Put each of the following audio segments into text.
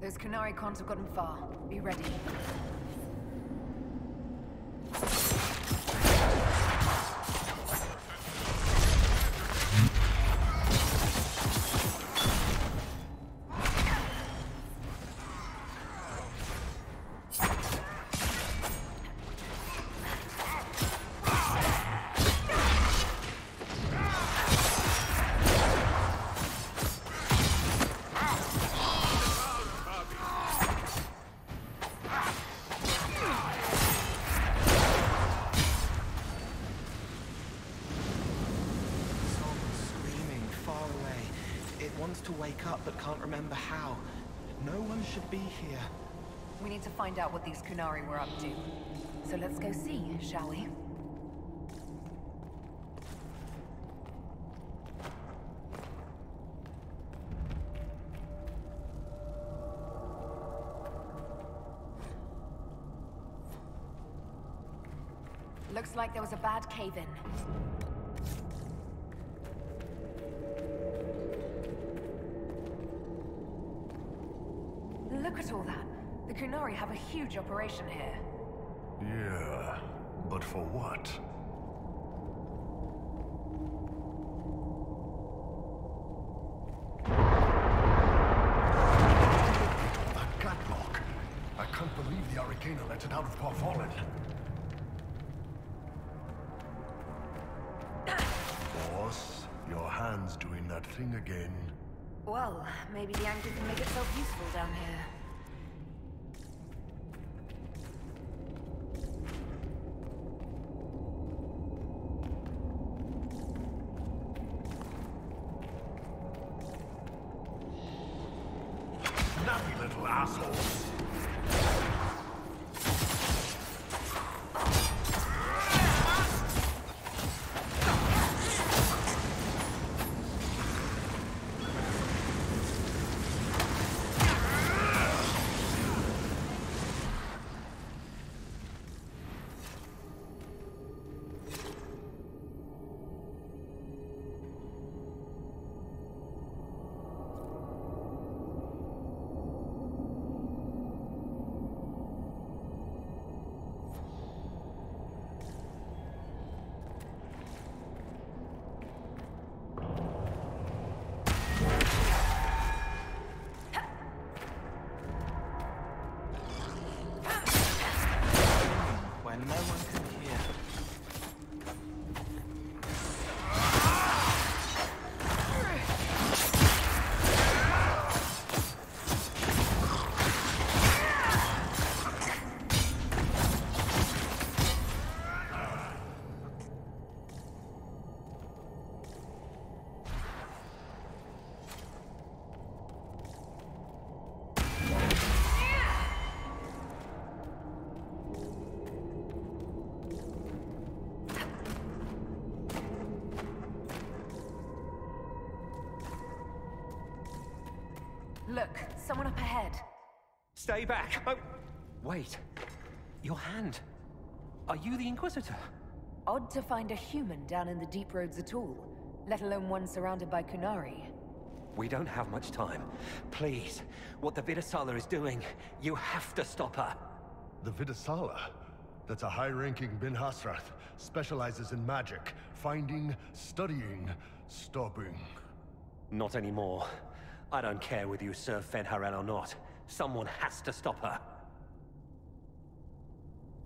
Those Qunari can't have gotten far. Be ready. Wants to wake up but can't remember how. No one should be here. We need to find out what these Qunari were up to. So let's go see, shall we? Looks like there was a bad cave-in. Look at all that. The Qunari have a huge operation here. Yeah, but for what? That catwalk! I can't believe the Arcana let it out of Par Vollen. Boss, your hand's doing that thing again. Well, maybe the anchor can make itself useful down here. Snappy little asshole! Look, someone up ahead. Stay back! Oh, wait. Your hand. Are you the Inquisitor? Odd to find a human down in the deep roads at all, let alone one surrounded by Qunari. We don't have much time. Please, what the Viddasala is doing, you have to stop her. The Viddasala? That's a high-ranking Ben-Hassrath. Specializes in magic. Finding, studying, stopping. Not anymore. I don't care whether you serve Fen'Harel or not. Someone has to stop her.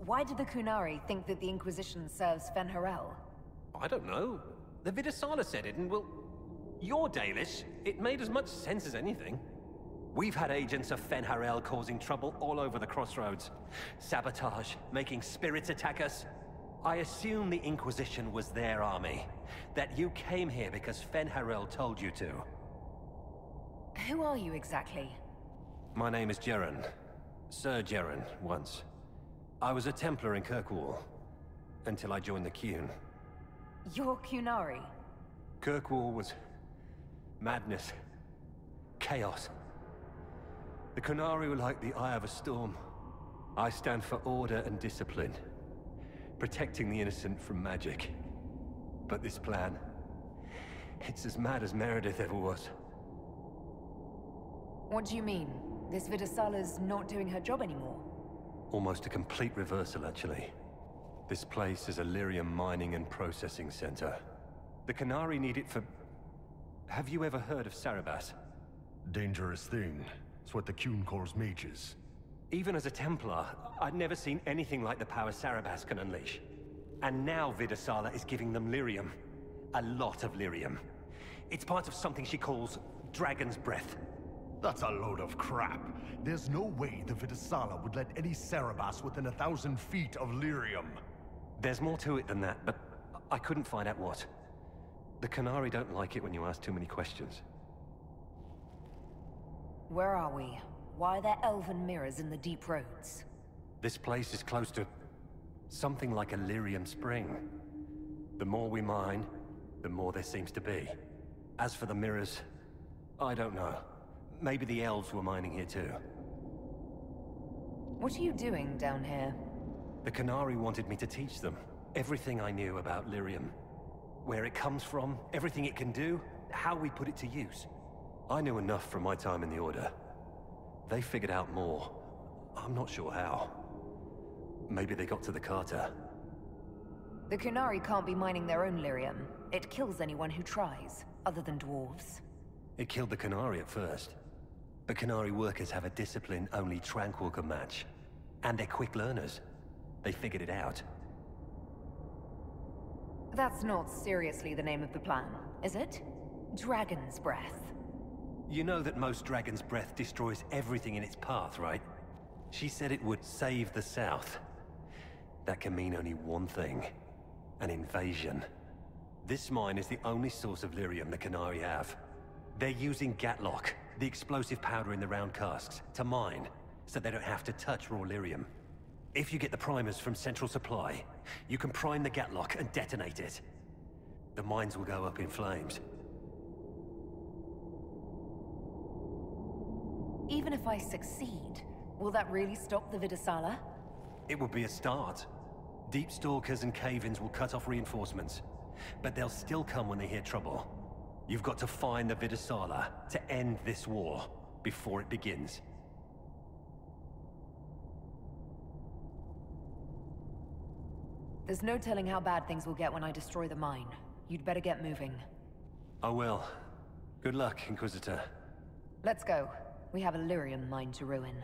Why did the Qunari think that the Inquisition serves Fen'Harel? I don't know. The Viddasala said it, and well, you're Dalish. It made as much sense as anything. We've had agents of Fen'Harel causing trouble all over the crossroads. Sabotage, making spirits attack us. I assume the Inquisition was their army. That you came here because Fen'Harel told you to. Who are you exactly? My name is Jeren. Sir Jeren, once. I was a Templar in Kirkwall. Until I joined the Qun. You're Qunari. Kirkwall was... madness. Chaos. The Qunari were like the eye of a storm. I stand for order and discipline. Protecting the innocent from magic. But this plan... It's as mad as Meredith ever was. What do you mean? This Viddasala's not doing her job anymore. Almost a complete reversal, actually. This place is a lyrium mining and processing center. The Qunari need it for... Have you ever heard of Saarebas? Dangerous thing. It's what the Qun calls mages. Even as a Templar, I'd never seen anything like the power Saarebas can unleash. And now Viddasala is giving them lyrium. A lot of lyrium. It's part of something she calls Dragon's Breath. That's a load of crap. There's no way the Viddasala would let any Saarebas within a thousand feet of lyrium. There's more to it than that, but I couldn't find out what. The Qunari don't like it when you ask too many questions. Where are we? Why are there elven mirrors in the deep roads? This place is close to something like a lyrium spring. The more we mine, the more there seems to be. As for the mirrors, I don't know. Maybe the elves were mining here too. What are you doing down here? The Qunari wanted me to teach them everything I knew about lyrium. Where it comes from, everything it can do, how we put it to use. I knew enough from my time in the Order. They figured out more. I'm not sure how. Maybe they got to the Carta. The Qunari can't be mining their own lyrium. It kills anyone who tries, other than dwarves. It killed the Qunari at first. But Qunari workers have a discipline only Tranquil can match. And they're quick learners. They figured it out. That's not seriously the name of the plan, is it? Dragon's Breath. You know that most Dragon's Breath destroys everything in its path, right? She said it would save the South. That can mean only one thing. An invasion. This mine is the only source of lyrium the Qunari have. They're using gaatlok, the explosive powder in the round casks, to mine, so they don't have to touch raw lyrium. If you get the primers from Central Supply, you can prime the gaatlok and detonate it. The mines will go up in flames. Even if I succeed, will that really stop the Viddasala? It would be a start. Deep Stalkers and Cave-ins will cut off reinforcements. But they'll still come when they hear trouble. You've got to find the Viddasala to end this war before it begins. There's no telling how bad things will get when I destroy the mine. You'd better get moving. I will. Good luck, Inquisitor. Let's go. We have a lyrium mine to ruin.